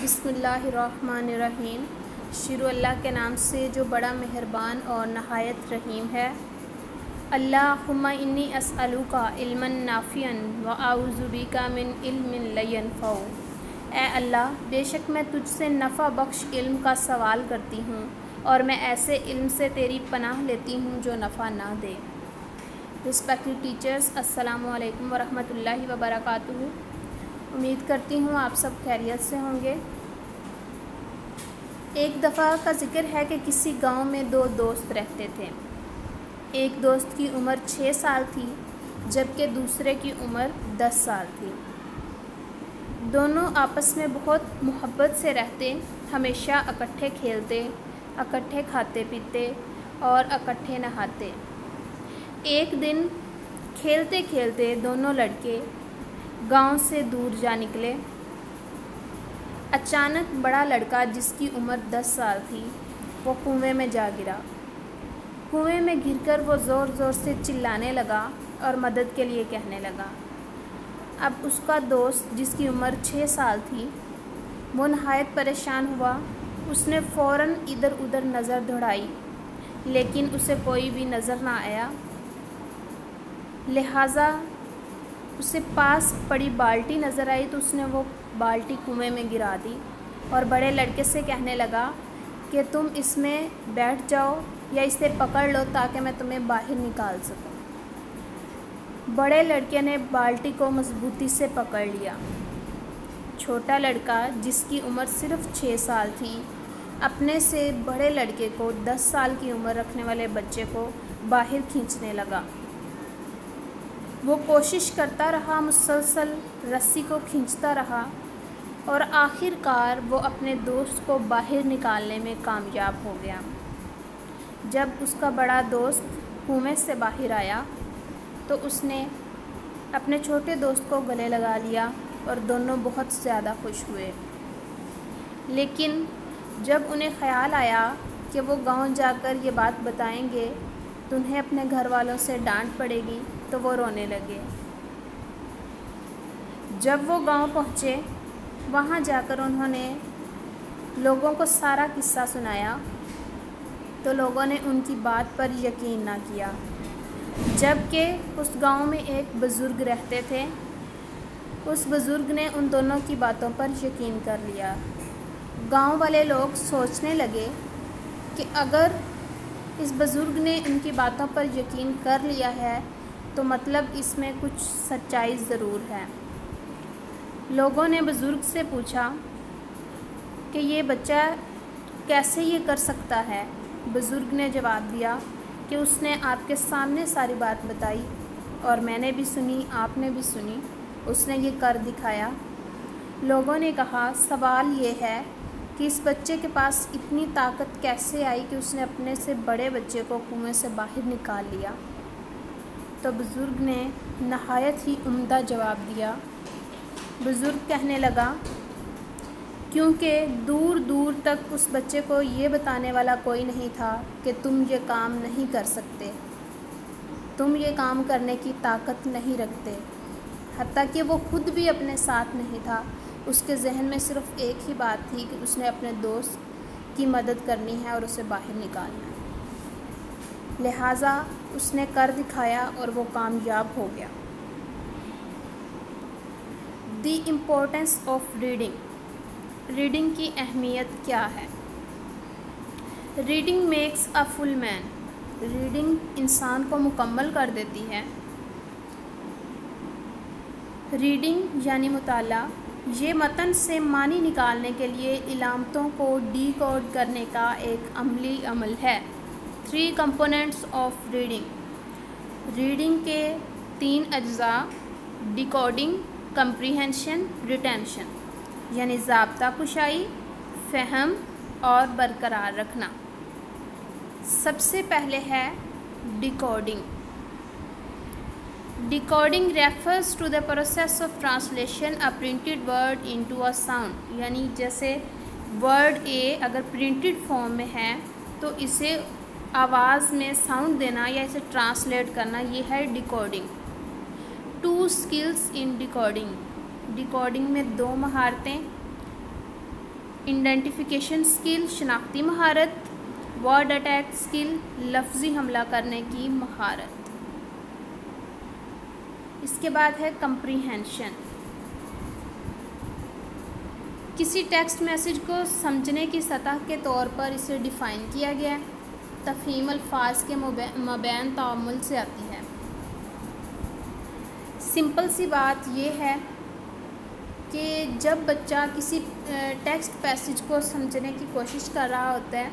बिस्मिल्लाहिर्रहमानिर्रहीम। शुरू अल्लाह के नाम से जो बड़ा मेहरबान और नहायत रहीम है। अल्लाहुम्मा इन्नी असअलु का इल्मन नाफियन व आउज़ुबी का मिन इल्मिन लयन ए अल्लाह, बेशक मैं तुझसे नफ़ा बख्श इल्म का सवाल करती हूँ और मैं ऐसे इल्म से तेरी पनाह लेती हूँ जो नफ़ा ना दे। रिस्पेक्टेड टीचर्स अस्सलाम वालेकुम वरहमतुल्लाहि व उम्मीद करती हूँ आप सब खैरियत से होंगे। एक दफ़ा का ज़िक्र है कि किसी गाँव में दो दोस्त रहते थे। एक दोस्त की उम्र छः साल थी, जबकि दूसरे की उम्र दस साल थी। दोनों आपस में बहुत मोहब्बत से रहते, हमेशा इकट्ठे खेलते, इकट्ठे खाते पीते और इकट्ठे नहाते। एक दिन खेलते खेलते दोनों लड़के गाँव से दूर जा निकले। अचानक बड़ा लड़का जिसकी उम्र दस साल थी, वो कुएँ में जा गिरा। कुएँ में गिरकर वो ज़ोर ज़ोर से चिल्लाने लगा और मदद के लिए कहने लगा। अब उसका दोस्त, जिसकी उम्र छः साल थी वो नहायत परेशान हुआ। उसने फ़ौर इधर उधर नज़र दौड़ाई, लेकिन उसे कोई भी नज़र ना आया। लिहाजा उसे पास पड़ी बाल्टी नज़र आई तो उसने वो बाल्टी कुएँ में गिरा दी और बड़े लड़के से कहने लगा कि तुम इसमें बैठ जाओ या इसे पकड़ लो ताकि मैं तुम्हें बाहर निकाल सकूँ। बड़े लड़के ने बाल्टी को मजबूती से पकड़ लिया छोटा लड़का, जिसकी उम्र सिर्फ़ छः साल थी, अपने से बड़े लड़के को दस साल की उम्र रखने वाले बच्चे को बाहर खींचने लगा वो कोशिश करता रहा मुसलसल रस्सी को खींचता रहा और आखिरकार वो अपने दोस्त को बाहर निकालने में कामयाब हो गया। जब उसका बड़ा दोस्त कुएँ से बाहर आया तो उसने अपने छोटे दोस्त को गले लगा लिया और दोनों बहुत ज़्यादा खुश हुए। लेकिन जब उन्हें ख़्याल आया कि वो गाँव जाकर ये बात बताएँगे तो उन्हें अपने घर वालों से डांट पड़ेगी तो वो रोने लगे। जब वो गाँव पहुँचे, वहाँ जाकर उन्होंने लोगों को सारा किस्सा सुनाया तो लोगों ने उनकी बात पर यकीन ना किया। जबकि उस गाँव में एक बुज़ुर्ग रहते थे, उस बुज़ुर्ग ने उन दोनों की बातों पर यकीन कर लिया। गाँव वाले लोग सोचने लगे कि अगर इस बुज़ुर्ग ने उनकी बातों पर यकीन कर लिया है तो मतलब इसमें कुछ सच्चाई ज़रूर है। लोगों ने बुज़ुर्ग से पूछा कि ये बच्चा कैसे ये कर सकता है? बुज़ुर्ग ने जवाब दिया कि उसने आपके सामने सारी बात बताई और मैंने भी सुनी, आपने भी सुनी, उसने ये कर दिखाया। लोगों ने कहा, सवाल ये है कि इस बच्चे के पास इतनी ताकत कैसे आई कि उसने अपने से बड़े बच्चे को कुएँ से बाहर निकाल लिया। तो बुज़ुर्ग ने नहायत ही उम्दा जवाब दिया। बुज़ुर्ग कहने लगा, क्योंकि दूर दूर तक उस बच्चे को ये बताने वाला कोई नहीं था कि तुम ये काम नहीं कर सकते। तुम ये काम करने की ताकत नहीं रखते हती कि वो खुद भी अपने साथ नहीं था। उसके जहन में सिर्फ़ एक ही बात थी कि उसने अपने दोस्त की मदद करनी है और उसे बाहर निकालना है। लिहाजा उसने कर दिखाया और वो कामयाब हो गया। The importance of reading reading की अहमियत क्या है? Reading makes a full man reading इंसान को मुकम्मल कर देती है। रीडिंग यानी मुताला ये मतन से मानी निकालने के लिए इलामतों को डी कोड करने का एक अमली अमल है। Three components of reading reading के तीन अज्जा डिकोडिंग कंप्रीहेंशन रिटेंशन यानी जबता कुशाई फ़हम और बरकरार रखना। सबसे पहले है decoding decoding refers to the process of translation a printed word into a sound यानी जैसे वर्ड ए अगर प्रिंटेड फॉर्म में है तो इसे आवाज़ में साउंड देना या इसे ट्रांसलेट करना, ये है decoding two skills in decoding decoding में दो महारतें. इंडेंटिफिकेशन स्किल शनाख्ती महारत. वर्ड अटैक स्किल लफ्ज़ी हमला करने की महारत. इसके बाद है कंप्रीहेंशन किसी टेक्स्ट मैसेज को समझने की सतह के तौर पर इसे डिफ़ाइन किया गया है। तफहीम अल्फाज के मबैन तामुल से आती है। सिंपल सी बात यह है कि जब बच्चा किसी टेक्स्ट पैसेज को समझने की कोशिश कर रहा होता है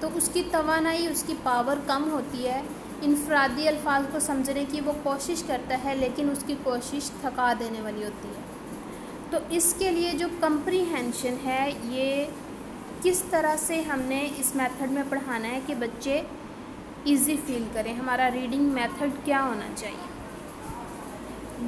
तो उसकी तोानाई उसकी पावर कम होती है इनफरादी अल्फाज को समझने की वो कोशिश करता है, लेकिन उसकी कोशिश थका देने वाली होती है। तो इसके लिए जो कंप्रीहेंशन है, ये किस तरह से हमने इस मेथड में पढ़ाना है कि बच्चे इजी फील करें? हमारा रीडिंग मेथड क्या होना चाहिए?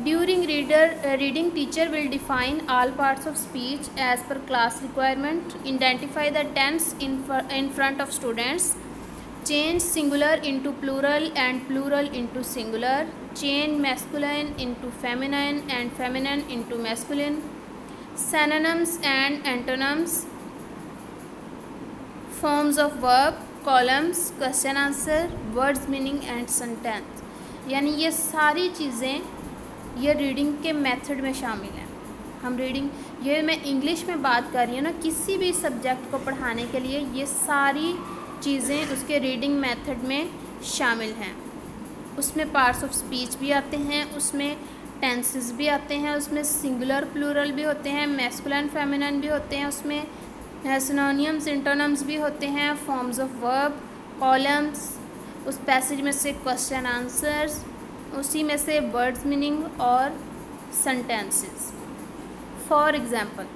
During reader reading teacher will define all parts of speech as per class requirement identify the tense in front of students change singular into plural and plural into singular change masculine into feminine and feminine into masculine synonyms and antonyms. Forms of verb, columns, question answer, words meaning and sentence. यानी ये सारी चीज़ें ये reading के method में शामिल हैं। हम रीडिंग ये मैं इंग्लिश में बात कर रही हूँ ना, किसी भी सब्जेक्ट को पढ़ाने के लिए ये सारी चीज़ें उसके रीडिंग मेथड में शामिल हैं। उसमें पार्ट्स ऑफ़ स्पीच भी आते हैं, उसमें टेंसेस भी आते हैं, उसमें सिंगुलर प्लूरल भी होते हैं मैस्कुलन फेमिनन भी होते हैं, उसमें सिनोनियम्स इंटोनम्स भी होते हैं फॉर्म्स ऑफ़ वर्ब कॉलम्स उस पैसेज में से क्वेश्चन आंसर्स उसी में से वर्ड्स मीनिंग और सेंटेंसेस फॉर एग्ज़ाम्पल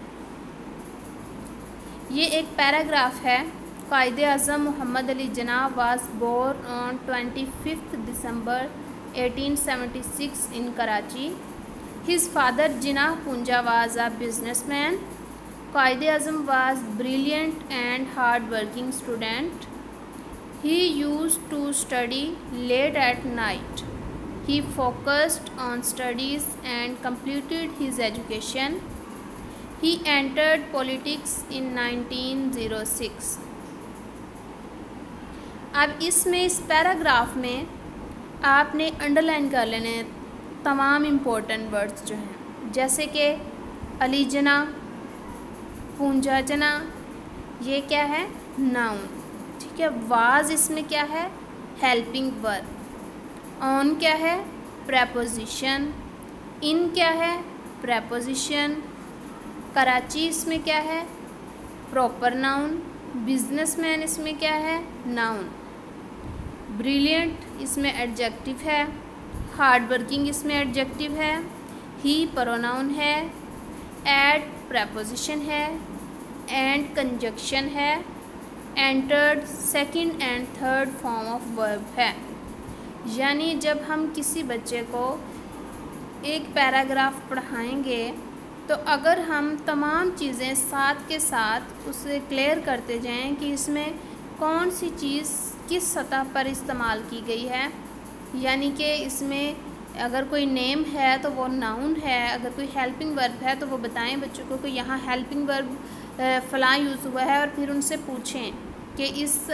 ये एक पैराग्राफ है कायद Azam Mohammad Ali Jinnah was born on twenty fifth December 1876 in Karachi. His father Jinnah Punja was a businessman. Qaid Azam was brilliant and hard-working student. He used to study late at night. He focused on studies and completed his education. He entered politics in 1906. अब इसमें, इस paragraph में आपने underline कर लेने तमाम important words जो हैं। जैसे कि अलीजना, पूंजाजना, ये क्या है? नाउन ठीक है वाज इसमें क्या है? हेल्पिंग वर्ब ऑन क्या है? प्रेपोजिशन इन क्या है? प्रेपोजिशन कराची इसमें क्या है? प्रॉपर नाउन बिजनेसमैन इसमें क्या है? नाउन ब्रिलियंट इसमें एडजेक्टिव है. हार्ड वर्किंग इसमें एडजेक्टिव है. ही प्रोनाउन है. एड प्रपोजिशन है. एंड कंजक्शन है. Entered second and third form of verb है. यानी जब हम किसी बच्चे को एक पैराग्राफ पढ़ाएँगे तो अगर हम तमाम चीज़ें साथ के साथ उसे क्लियर करते जाएँ कि इसमें कौन सी चीज़ किस सतह पर इस्तेमाल की गई है, यानी कि इसमें अगर कोई नेम है तो वो नाउन है, अगर कोई हेल्पिंग वर्ब है तो वो बताएँ बच्चों को कि यहाँ हेल्पिंग वर्ब फ़लाँ यूज़ हुआ है और फिर उनसे पूछें कि इस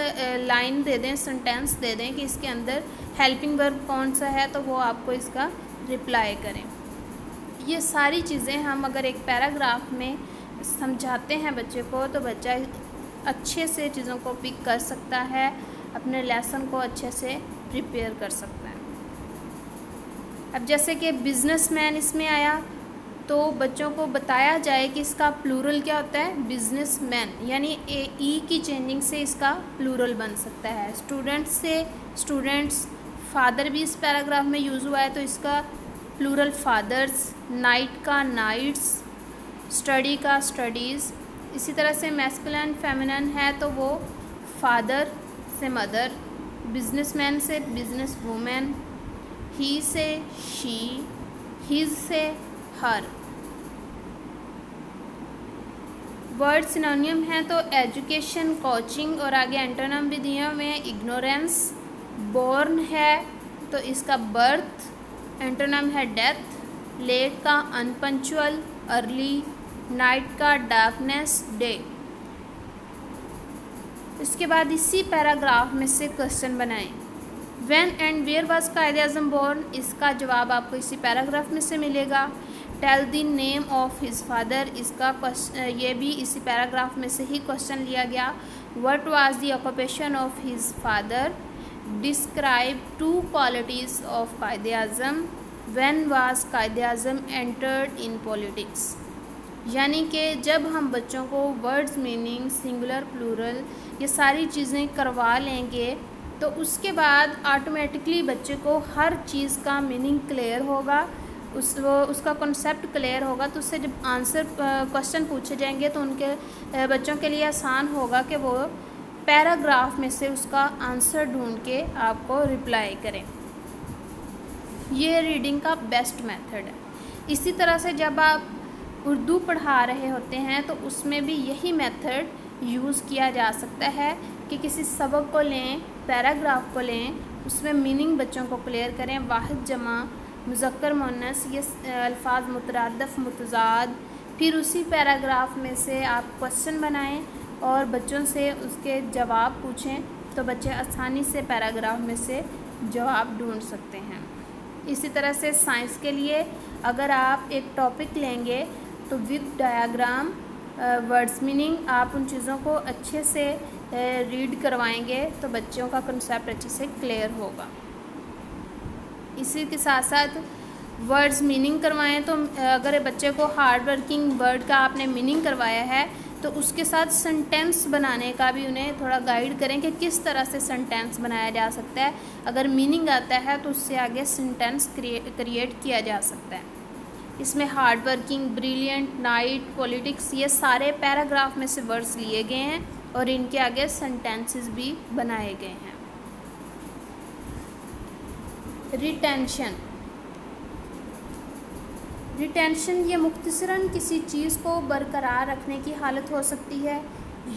लाइन दे दें सेंटेंस दे दें कि इसके अंदर हेल्पिंग वर्ब कौन सा है तो वो आपको इसका रिप्लाई करें। ये सारी चीज़ें हम अगर एक पैराग्राफ में समझाते हैं बच्चे को तो बच्चा अच्छे से चीज़ों को पिक कर सकता है, अपने लेसन को अच्छे से प्रिपेयर कर सकता है। अब जैसे कि बिजनेसमैन इसमें आया तो बच्चों को बताया जाए कि इसका प्लूरल क्या होता है? बिजनेसमैन यानी ए ई की चेंजिंग से इसका प्लूरल बन सकता है। स्टूडेंट्स से स्टूडेंट्स फादर भी इस पैराग्राफ में यूज़ हुआ है तो इसका प्लूरल फादर्स, नाइट का नाइट्स, स्टडी का स्टडीज़। इसी तरह से मैस्कुलिन फेमिनन है तो वो फादर से मदर बिजनेसमैन से बिज़नेस वूमेन ही से शी हिज से हर वर्ड सिनोनियम है तो एजुकेशन कोचिंग और आगे एंटोनम भी दिए हुए हैं इग्नोरेंस बोर्न है तो इसका बर्थ एंटोनम है डेथ, लेट का अनपंचुअल, अर्ली नाइट का डार्कनेस, डे। उसके बाद इसी पैराग्राफ में से क्वेश्चन बनाएँ। When and where was Quaid Azam born इसका जवाब आपको इसी पैराग्राफ में से मिलेगा। Tell the name of his father इसका ये भी इसी पैराग्राफ में से ही क्वेश्चन लिया गया। What was the occupation of his father qualities of Quaid Azam when was Quaid Azam entered in politics यानी कि जब हम बच्चों को वर्ड्स मीनिंग सिंगुलर प्लूरल ये सारी चीज़ें करवा लेंगे तो उसके बाद ऑटोमेटिकली बच्चे को हर चीज़ का मीनिंग क्लियर होगा, उस वो उसका कॉन्सेप्ट क्लियर होगा तो उससे जब आंसर क्वेश्चन पूछे जाएँगे तो उनके बच्चों के लिए आसान होगा कि वो पैराग्राफ में से उसका आंसर ढूंढ के आपको रिप्लाई करें। ये रीडिंग का बेस्ट मेथड है। इसी तरह से जब आप उर्दू पढ़ा रहे होते हैं तो उसमें भी यही मेथड यूज़ किया जा सकता है कि किसी सबक को लें, पैराग्राफ को लें, उसमें मीनिंग बच्चों को क्लियर करें। वाहिद जमा, मुजक्कर मुन्नस, ये अल्फाज मुतरदफ़, मुतजाद, फिर उसी पैराग्राफ में से आप क्वेश्चन बनाएँ। और बच्चों से उसके जवाब पूछें तो बच्चे आसानी से पैराग्राफ में से जवाब ढूंढ सकते हैं। इसी तरह से साइंस के लिए अगर आप एक टॉपिक लेंगे तो विद डायाग्राम वर्ड्स मीनिंग आप उन चीज़ों को अच्छे से रीड करवाएँगे तो बच्चों का कंसेप्ट अच्छे से क्लियर होगा। इसी के साथ साथ वर्ड्स मीनिंग करवाएँ तो अगर बच्चे को हार्ड वर्किंग वर्ड का आपने मीनिंग करवाया है तो उसके साथ सेंटेंस बनाने का भी उन्हें थोड़ा गाइड करें कि किस तरह से सेंटेंस बनाया जा सकता है। अगर मीनिंग आता है तो उससे आगे सेंटेंस क्रिएट किया जा सकता है। इसमें hard working brilliant night politics ये सारे पैराग्राफ में से वर्ड्स लिए गए हैं और इनके आगे सेंटेंसेस भी बनाए गए हैं। रिटेंशन रिटेंशन ये मुख्तसरा किसी चीज़ को बरकरार रखने की हालत हो सकती है।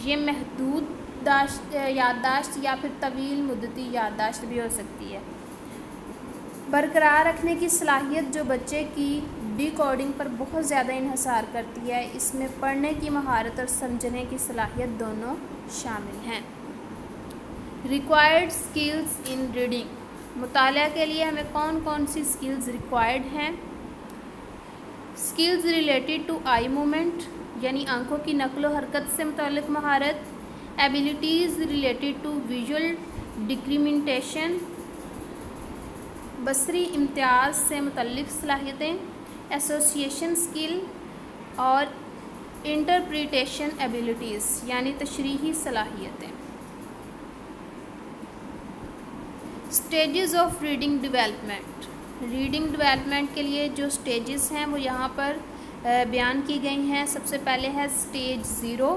ये महदूद दाश्त याददाश्त या फिर तवील मुद्दती याददाश्त भी हो सकती है। बरकरार रखने की सलाहियत जो बच्चे की डी कोडिंग पर बहुत ज़्यादा इन्हसार करती है, इसमें पढ़ने की महारत और समझने की सलाहियत दोनों शामिल हैं। रिक्वायर्ड स्किल्स इन रीडिंग मुताल के लिए हमें कौन कौन सी स्किल्स रिक्वायर्ड हैं? Skills related to eye movement, यानी आँखों की नकलो हरकत से मुतल महारत, abilities related to visual discrimination बसरी इम्तियाज़ से मुतल सलाहियतें, एसोसिएशन स्किल और इंटरप्रिटेशन एबिलिटीज़, यानी तशरीही सलाहियतें। Stages of reading development. Reading development के लिए जो स्टेजेस हैं वो यहाँ पर बयान की गई हैं। सबसे पहले है स्टेज ज़ीरो।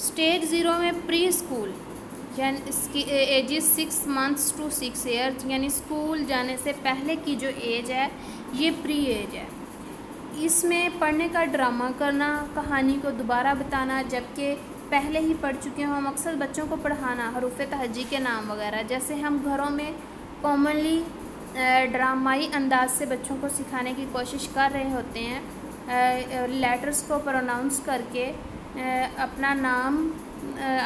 स्टेज ज़ीरो में प्री स्कूल यानी इसकी ages six months to six years, यानी स्कूल जाने से पहले की जो एज है, ये प्री एज है। इसमें पढ़ने का ड्रामा करना, कहानी को दोबारा बताना, जबकि पहले ही पढ़ चुके हों। मकसद बच्चों को पढ़ाना हरूफ तहजी के नाम वगैरह, जैसे हम घरों में कॉमनली ड्रामाई अंदाज से बच्चों को सिखाने की कोशिश कर रहे होते हैं। लेटर्स को प्रोनाउंस करके अपना नाम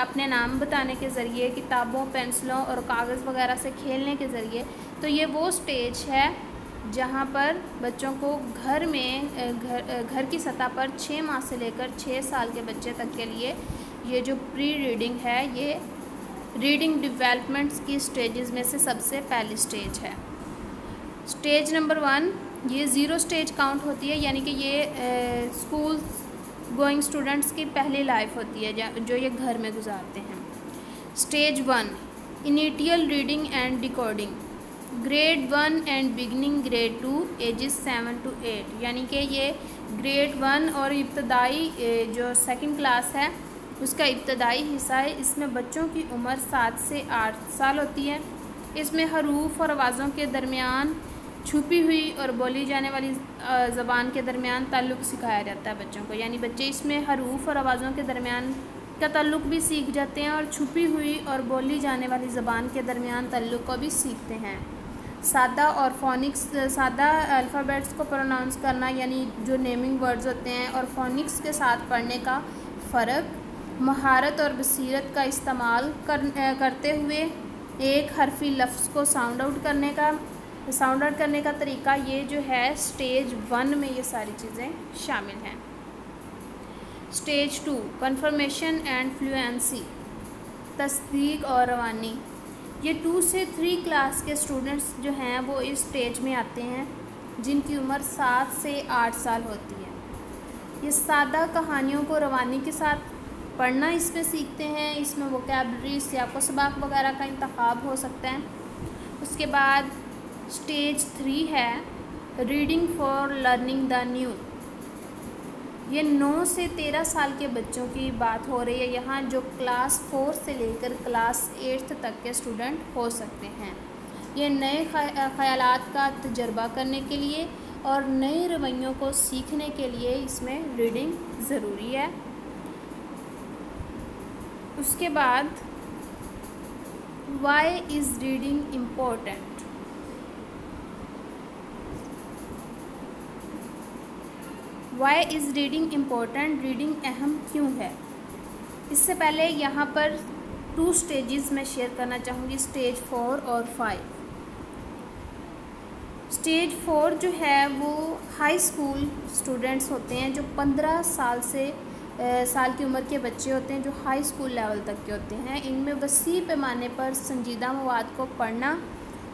अपने नाम बताने के ज़रिए, किताबों पेंसिलों और कागज़ वगैरह से खेलने के ज़रिए। तो ये वो स्टेज है जहाँ पर बच्चों को घर में घर घर की सतह पर छः माह से लेकर छः साल के बच्चे तक के लिए ये जो प्री रीडिंग है, ये रीडिंग डिवेलपमेंट्स की स्टेजेस में से सबसे पहली स्टेज है। स्टेज नंबर वन, ये ज़ीरो स्टेज काउंट होती है, यानी कि ये स्कूल गोइंग स्टूडेंट्स की पहली लाइफ होती है जो ये घर में गुजारते हैं। Stage one, initial reading and decoding. Grade one and beginning grade two, ages seven to eight, यानी कि ये ग्रेड वन और इब्तदाई जो सेकंड क्लास है उसका इब्तदाई हिस्सा है। इसमें बच्चों की उम्र सात से आठ साल होती है। इसमें हरूफ और आवाज़ों के दरमियान छुपी हुई और बोली जाने वाली ज़बान के दरमियान ताल्लुक़ सिखाया जाता है बच्चों को। यानी बच्चे इसमें हरूफ और आवाज़ों के दरमियान का ताल्लुक़ भी सीख जाते हैं और छुपी हुई और बोली जाने वाली ज़बान के दरमियान ताल्लुक़ को भी सीखते हैं। सादा और फोनिक्स, सादा अल्फ़ाबेट्स को प्रोनाउंस करना, यानी जो नेमिंग वर्ड्स होते हैं और फोनिक्स के साथ पढ़ने का फ़र्क महारत और बसीरत का इस्तेमाल कर करते हुए एक हरफी लफ्ज़ को साउंड आउट करने का साउंड आउट करने का तरीका ये जो है स्टेज वन में ये सारी चीज़ें शामिल हैं। Stage two confirmation and fluency तस्दीक और रवानी। ये टू से थ्री क्लास के स्टूडेंट्स जो हैं, वो इस स्टेज में आते हैं, जिनकी उम्र सात से आठ साल होती है। ये सादा कहानियों को रवानी के साथ पढ़ना इसमें सीखते हैं, इसमें वोकेबलरी से आपको सबाक वगैरह का इंतखब हो सकता है। उसके बाद स्टेज थ्री है reading for learning the new ये नौ से तेरह साल के बच्चों की बात हो रही है। यहाँ जो क्लास फोर से लेकर क्लास एट्थ तक के स्टूडेंट हो सकते हैं। ये नए ख्याल का तजर्बा करने के लिए और नए रवैयों को सीखने के लिए इसमें रीडिंग ज़रूरी है। उसके बाद why is reading important why is reading important reading अहम क्यों है? इससे पहले यहाँ पर टू स्टेजेस मैं शेयर करना चाहूँगी स्टेज फोर और फाइव स्टेज फोर जो है, वो हाई स्कूल स्टूडेंट्स होते हैं जो पंद्रह साल से साल की उम्र के बच्चे होते हैं जो हाई स्कूल लेवल तक के होते हैं। इनमें वसी पैमाने पर संजीदा मवाद को पढ़ना,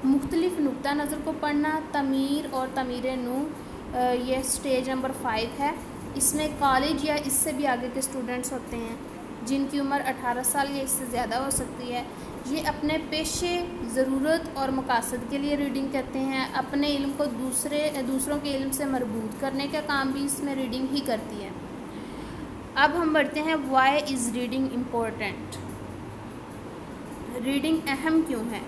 मुख्तलिफ़ नुक़ नज़र को पढ़ना, तमीर और तमीर नू ये स्टेज नंबर फाइव है। इसमें कॉलेज या इससे भी आगे के स्टूडेंट्स होते हैं, जिनकी उम्र 18 साल या इससे ज़्यादा हो सकती है। ये अपने पेशे, ज़रूरत और मकासद के लिए रीडिंग करते हैं। अपने इल्म को दूसरे, दूसरों के इल्म से मरबूत करने का काम भी इसमें रीडिंग ही करती है। अब हम बढ़ते हैं why is reading important reading अहम क्यों है?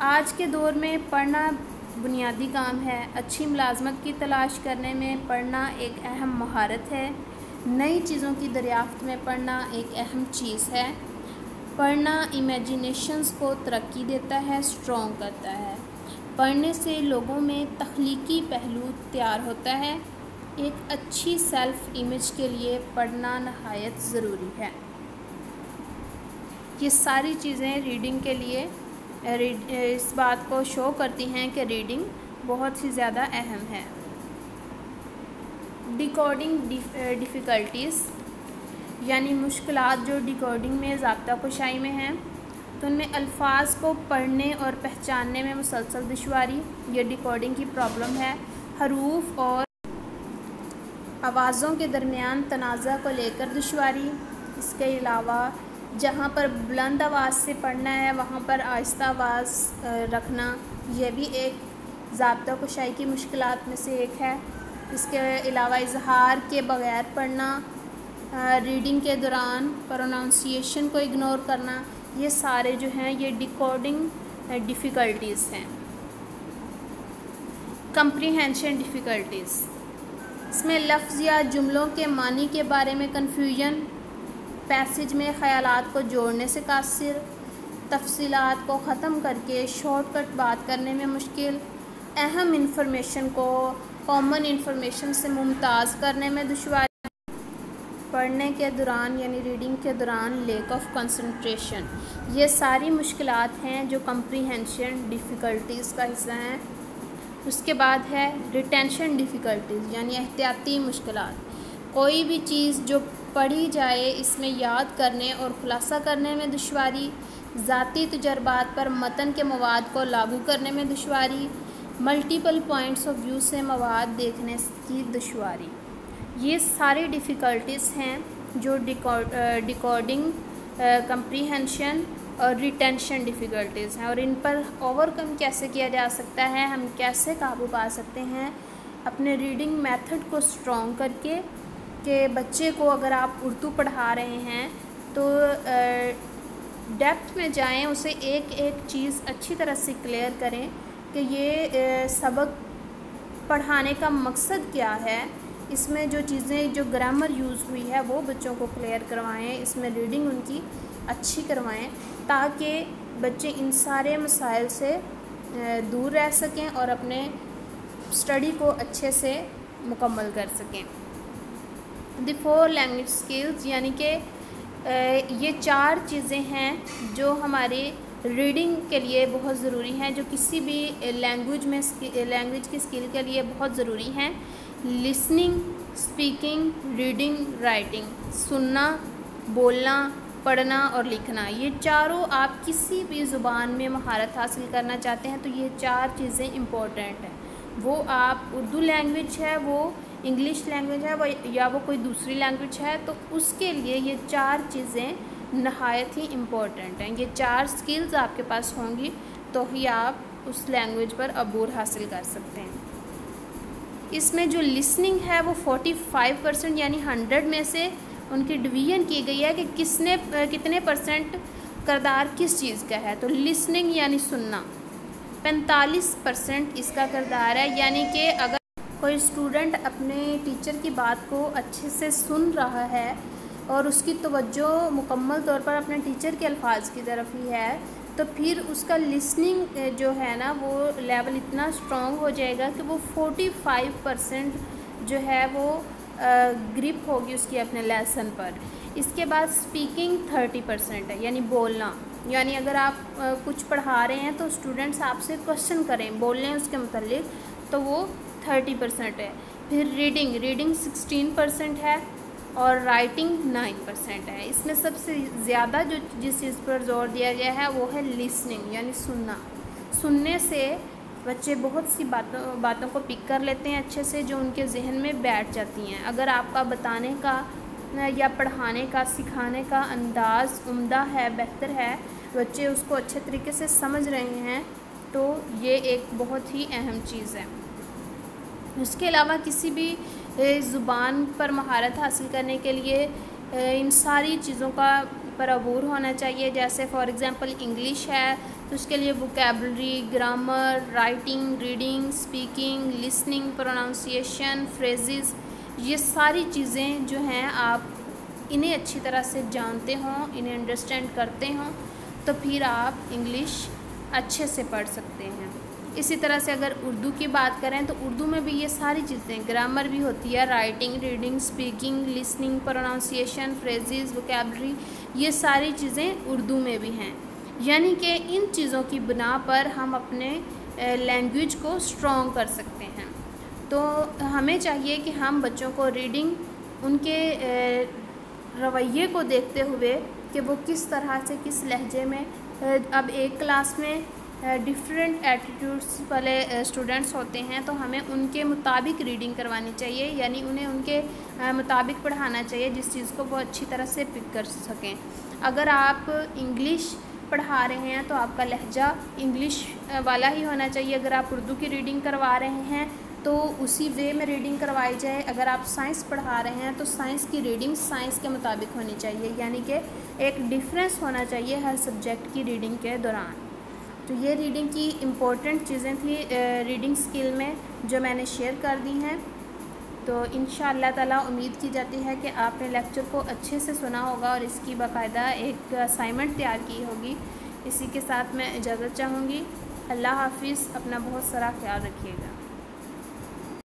आज के दौर में पढ़ना बुनियादी काम है। अच्छी मुलाजमत की तलाश करने में पढ़ना एक अहम महारत है। नई चीज़ों की दरियाफ्त में पढ़ना एक अहम चीज़ है। पढ़ना इमेजिनेशंस को तरक्की देता है स्ट्रॉन्ग करता है। पढ़ने से लोगों में तख्लीकी पहलू तैयार होता है। एक अच्छी सेल्फ़ इमेज के लिए पढ़ना नहायत ज़रूरी है। ये सारी चीज़ें रीडिंग के लिए इस बात को शो करती हैं कि रीडिंग बहुत ही ज़्यादा अहम है। डिकोडिंग डिफ़िकल्टीज़ यानी मुश्किल जो डिकोडिंग में, ज़बता कुशाई में हैं तो उनमें अल्फाज को पढ़ने और पहचानने में मुसलसल दुशारी ये डिकोडिंग की प्रॉब्लम है। हरूफ और आवाज़ों के दरमियान तनाज़ा को लेकर दुशारी इसके अलावा, जहाँ पर बुलंद आवाज़ से पढ़ना है, वहाँ पर आहिस्ता आवाज़ रखना यह भी एक जबता कुशाई की मुश्किल में से एक है। इसके अलावा, इजहार के बग़ैर पढ़ना रीडिंग के दौरान प्रोनाउंसिएशन को इग्नोर करना, ये सारे जो हैं, ये डिकोडिंग डिफ़िकल्टीज़ हैं। Comprehension difficulties. इसमें लफ्ज़ या जुमलों के मानी के बारे में कन्फ्यूज़न पैसेज में ख़याल को जोड़ने से कासिर, तफसीलात को ख़त्म करके शॉर्टकट बात करने में मुश्किल, अहम इंफॉर्मेशन को कॉमन इंफॉर्मेशन से मुमताज़ करने में दुशारी पढ़ने के दौरान यानी रीडिंग के दौरान लेक ऑफ़ कंसंट्रेशन ये सारी मुश्किल हैं जो कंप्रीहेंशन डिफ़िकल्टीज़ का हिस्सा हैं। उसके बाद है रिटेंशन डिफ़िकल्टीज़ यानी एहतियाती मुश्किल कोई भी चीज़ जो पढ़ी जाए, इसमें याद करने और ख़ुलासा करने में दुशारी ज़ाती तजर्बात पर मतन के मवाद को लागू करने में दुशारी मल्टीपल पॉइंट्स ऑफ़ व्यू से मवाद देखने की दुशारी ये सारी डिफ़िकल्टीज़ हैं जो डिकोडिंग कंप्रीहेंशन रिटेंशन डिफ़िकल्टीज़ हैं और इन पर ओवरकम कैसे किया जा सकता है, हम कैसे काबू पा सकते हैं, अपने रीडिंग मेथड को स्ट्रॉन्ग करके कि बच्चे को अगर आप उर्दू पढ़ा रहे हैं तो डेप्थ में जाएँ, उसे एक एक चीज़ अच्छी तरह से क्लियर करें कि ये सबक पढ़ाने का मकसद क्या है। इसमें जो चीज़ें, जो ग्रामर यूज़ हुई है, वो बच्चों को क्लियर करवाएँ, इसमें रीडिंग उनकी अच्छी करवाएँ ताकि बच्चे इन सारे मसाइल से दूर रह सकें और अपने स्टडी को अच्छे से मुकम्मल कर सकें। द फोर लैंग्वेज स्किल्स यानी कि ये चार चीज़ें हैं जो हमारे रीडिंग के लिए बहुत ज़रूरी हैं, जो किसी भी लैंग्वेज में लैंग्वेज की स्किल के लिए बहुत ज़रूरी हैं। लिसनिंग स्पीकिंग रीडिंग राइटिंग सुनना, बोलना पढ़ना और लिखना। ये चारों आप किसी भी ज़ुबान में महारत हासिल करना चाहते हैं तो ये चार चीज़ें इम्पोर्टेंट हैं। वो आप उर्दू लैंग्वेज है, वो इंग्लिश लैंग्वेज है, वो या वो कोई दूसरी लैंग्वेज है तो उसके लिए ये चार चीज़ें नहायत ही इम्पोर्टेंट हैं। ये चार स्किल्स आपके पास होंगी तो ही आप उस लैंग्वेज पर अबूर हासिल कर सकते हैं। इसमें जो लिसनिंग है, वो फोर्टी फाइव परसेंट यानी हंड्रेड में से उनकी डिवीज़न की गई है कि किसने, कितने परसेंट करदार किस चीज़ का है। तो लिसनिंग यानी सुनना। पैंतालीस परसेंट इसका करदार है। यानी कि अगर कोई स्टूडेंट अपने टीचर की बात को अच्छे से सुन रहा है और उसकी तवज्जो मुकम्मल तौर पर अपने टीचर के अल्फाज की तरफ़ ही है तो फिर उसका लिसनिंग जो है ना, वो लेवल इतना स्ट्रॉन्ग हो जाएगा कि वो फोर्टी फाइव परसेंट जो है वो ग्रिप होगी उसकी अपने लेसन पर। इसके बाद स्पीकिंग थर्टी परसेंट है, यानी बोलना। यानी अगर आप कुछ पढ़ा रहे हैं तो स्टूडेंट्स आपसे क्वेश्चन करें बोल लें उसके मतलब तो वो थर्टी परसेंट है। फिर रीडिंग रीडिंग सिक्सटीन परसेंट है और राइटिंग नाइन परसेंट है। इसमें सबसे ज़्यादा जो, जिस चीज़ पर ज़ोर दिया गया है, वो है लिसनिंग यानी सुनना। सुनने से बच्चे बहुत सी बातों बातों को पिक कर लेते हैं अच्छे से जो उनके जहन में बैठ जाती हैं। अगर आपका बताने का, या पढ़ाने का, सिखाने का अंदाज़ उम्दा है, बेहतर है, बच्चे उसको अच्छे तरीके से समझ रहे हैं तो ये एक बहुत ही अहम चीज़ है। उसके अलावा किसी भी ज़ुबान पर महारत हासिल करने के लिए इन सारी चीज़ों का पर अबूर होना चाहिए। जैसे फॉर एग्ज़ाम्पल इंग्लिश है तो उसके लिए vocabulary grammar writing reading speaking listening pronunciation phrases ये सारी चीज़ें जो हैं आप इन्हें अच्छी तरह से जानते हों, इन्हें अंडरस्टैंड करते हों तो फिर आप इंग्लिश अच्छे से पढ़ सकते हैं। इसी तरह से अगर उर्दू की बात करें तो उर्दू में भी ये सारी चीज़ें ग्रामर भी होती है writing reading speaking listening pronunciation phrases vocabulary ये सारी चीज़ें उर्दू में भी हैं। यानी कि इन चीज़ों की बिना पर हम अपने लैंग्वेज को स्ट्रॉन्ग कर सकते हैं। तो हमें चाहिए कि हम बच्चों को रीडिंग उनके रवैये को देखते हुए कि वो किस तरह से, किस लहजे में अब एक क्लास में डिफरेंट एटीट्यूड्स वाले स्टूडेंट्स होते हैं तो हमें उनके मुताबिक रीडिंग करवानी चाहिए, यानी उन्हें उनके मुताबिक पढ़ाना चाहिए, जिस चीज़ को वो अच्छी तरह से पिक कर सकें। अगर आप इंग्लिश पढ़ा रहे हैं तो आपका लहजा इंग्लिश वाला ही होना चाहिए। अगर आप उर्दू की रीडिंग करवा रहे हैं तो उसी वे में रीडिंग करवाई जाए। अगर आप साइंस पढ़ा रहे हैं तो साइंस की रीडिंग साइंस के मुताबिक होनी चाहिए। यानी कि एक डिफरेंस होना चाहिए हर सब्जेक्ट की रीडिंग के दौरान। तो ये रीडिंग की इम्पोर्टेंट चीज़ें थी रीडिंग स्किल में जो मैंने शेयर कर दी हैं। तो इन ताला उम्मीद की जाती है कि आपने लेक्चर को अच्छे से सुना होगा और इसकी बाकायदा एक असाइनमेंट तैयार की होगी। इसी के साथ मैं इजाज़त चाहूँगी। अल्लाह हाफिज़, अपना बहुत सारा ख्याल रखिएगा।